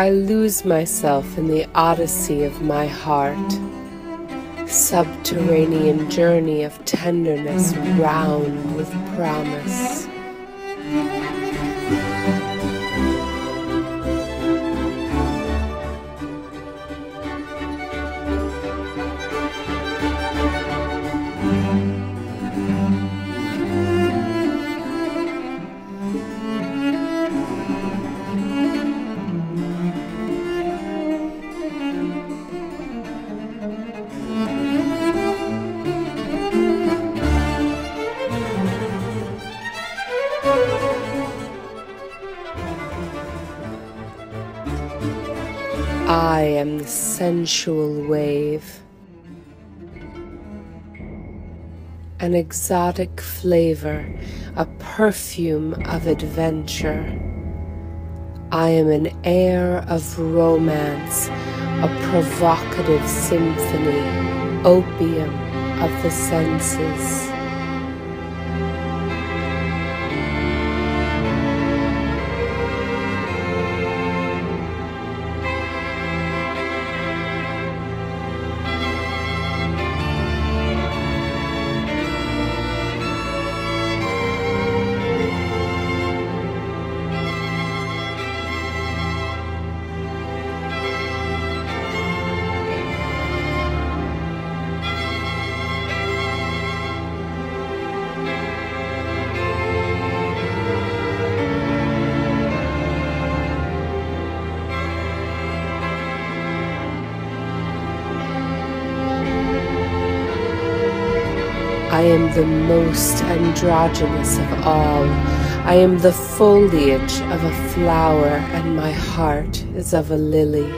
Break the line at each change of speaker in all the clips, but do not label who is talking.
I lose myself in the odyssey of my heart, subterranean journey of tenderness round with promise. Sensual wave, an exotic flavor, a perfume of adventure. I am an air of romance, a provocative symphony, opium of the senses. I am the most androgynous of all. I am the foliage of a flower, and my heart is of a lily.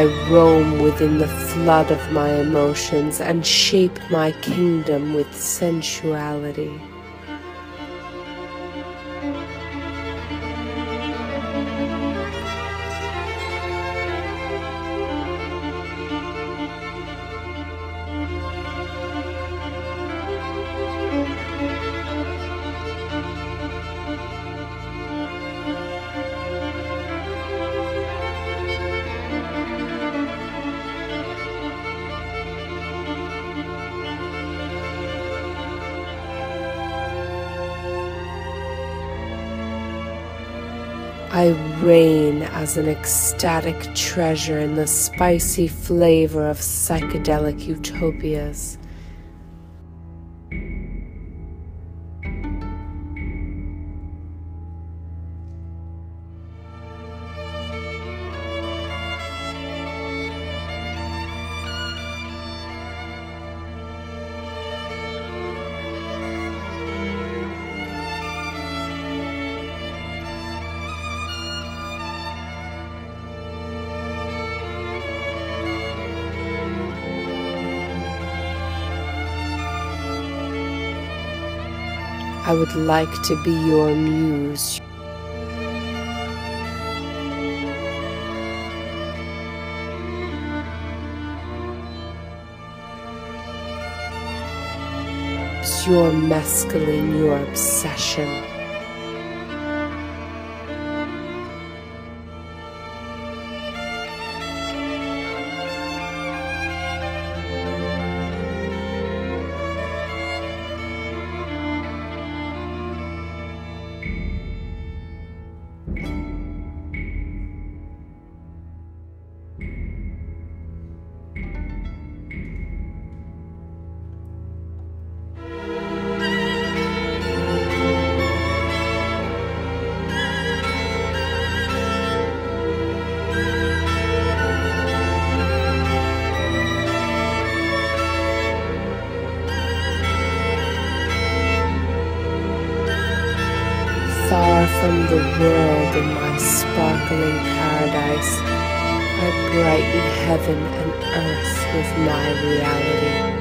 I roam within the flood of my emotions and shape my kingdom with sensuality. I reign as an ecstatic treasure in the spicy flavor of psychedelic utopias. I would like to be your muse. Your masculine, your obsession. From the world in my sparkling paradise. I brighten heaven and earth with my reality.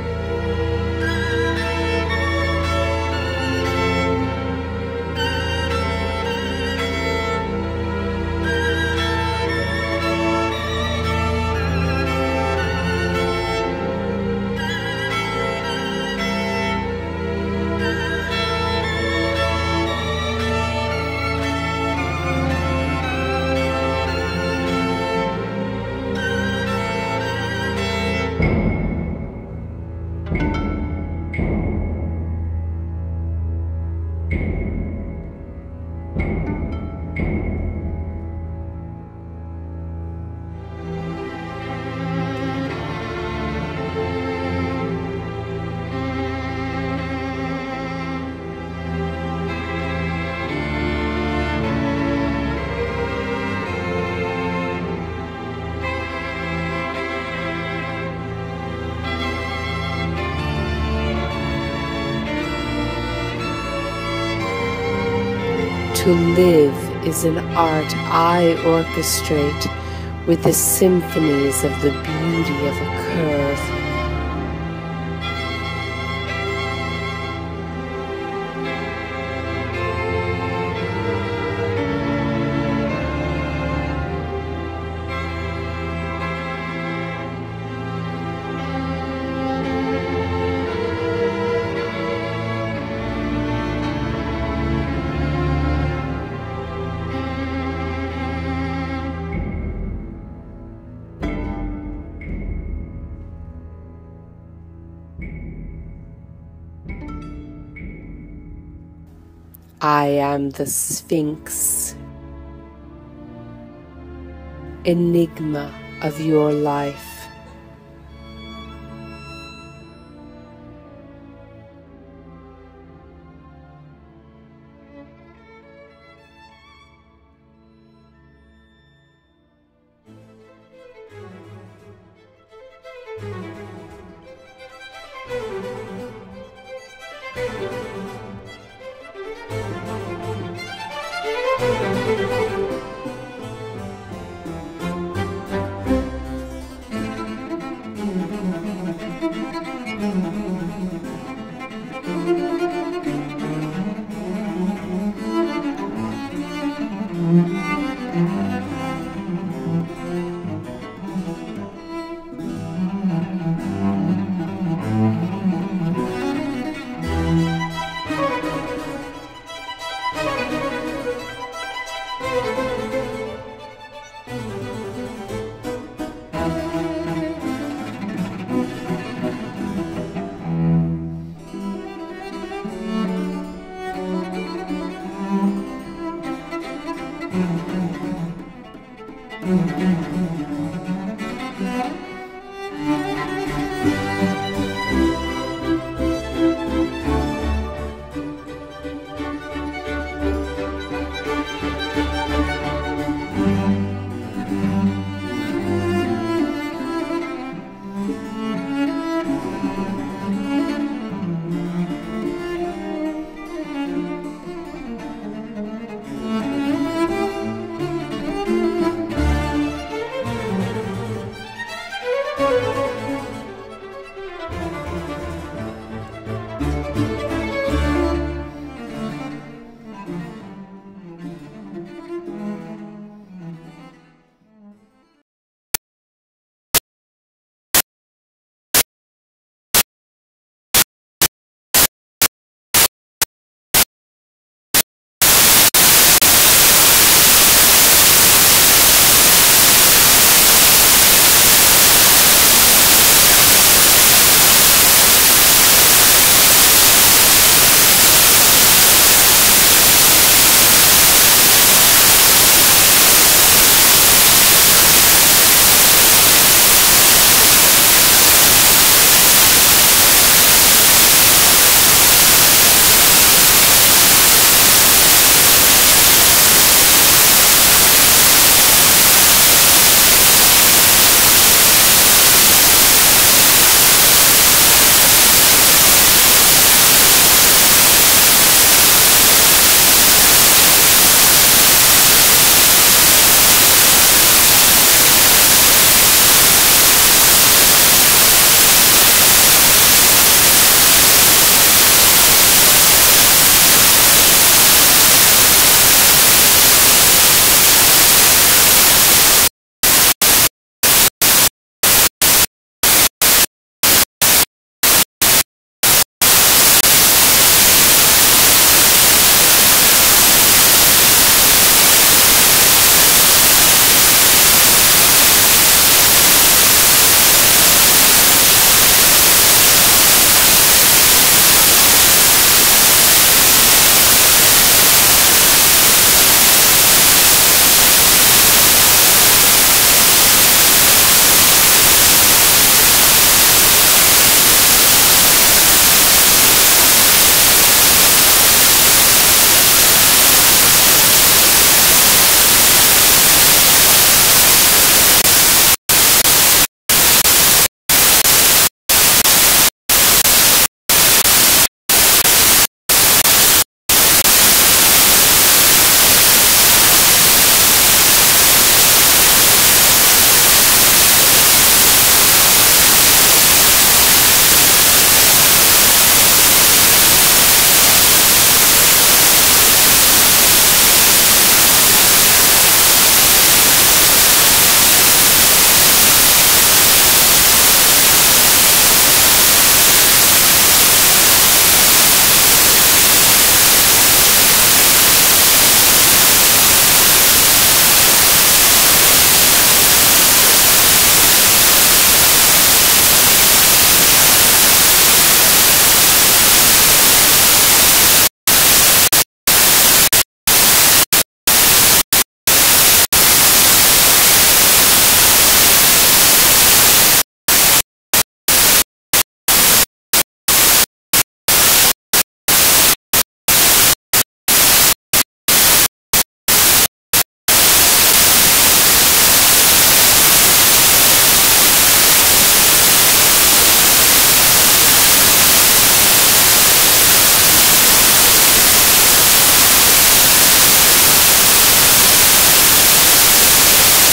To live is an art I orchestrate with the symphonies of the beauty of a curve. I am the Sphinx, enigma of your life. Mm-hmm.